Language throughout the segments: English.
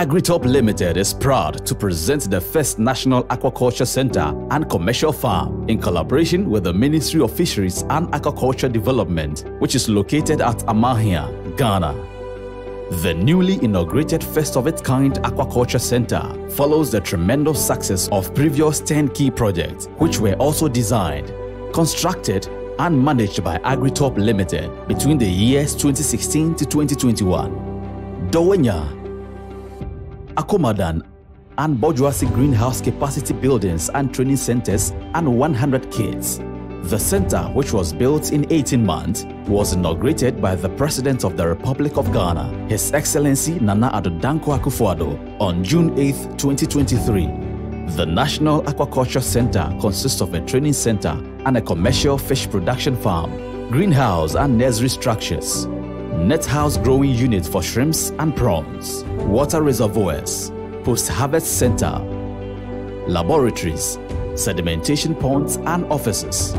Agritop Limited is proud to present the first National Aquaculture Center and Commercial Farm in collaboration with the Ministry of Fisheries and Aquaculture Development, which is located at Amrahia, Ghana. The newly inaugurated first of its kind aquaculture center follows the tremendous success of previous 10 key projects, which were also designed, constructed, and managed by Agritop Limited between the years 2016 to 2021. Dawhenya, Akomadan, and Bawjiase greenhouse capacity buildings and training centers and 100 kids the center, which was built in 18 months, was inaugurated by the President of the Republic of Ghana, His Excellency Nana Addo Dankwa Akufo-Addo, on June 8, 2023. The National Aquaculture Center consists of a training center and a commercial fish production farm, greenhouse and nursery structures, net house growing unit for shrimps and prawns, water reservoirs, post-harvest center, laboratories, sedimentation ponds and offices.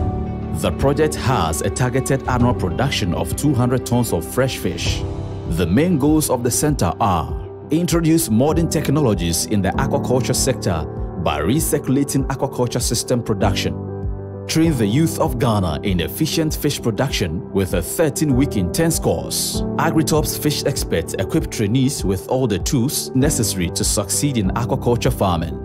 The project has a targeted annual production of 200 tons of fresh fish. The main goals of the center are introduce modern technologies in the aquaculture sector by recirculating aquaculture system production, train the youth of Ghana in efficient fish production with a 13-week intense course. Agritop's fish experts equip trainees with all the tools necessary to succeed in aquaculture farming.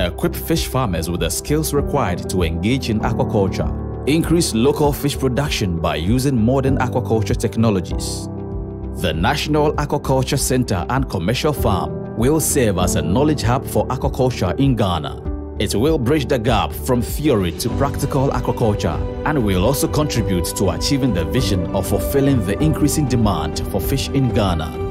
Equip fish farmers with the skills required to engage in aquaculture increase local fish production by using modern aquaculture technologies. The National Aquaculture Center and Commercial Farm will serve as a knowledge hub for aquaculture in Ghana. It will bridge the gap from theory to practical aquaculture and will also contribute to achieving the vision of fulfilling the increasing demand for fish in Ghana.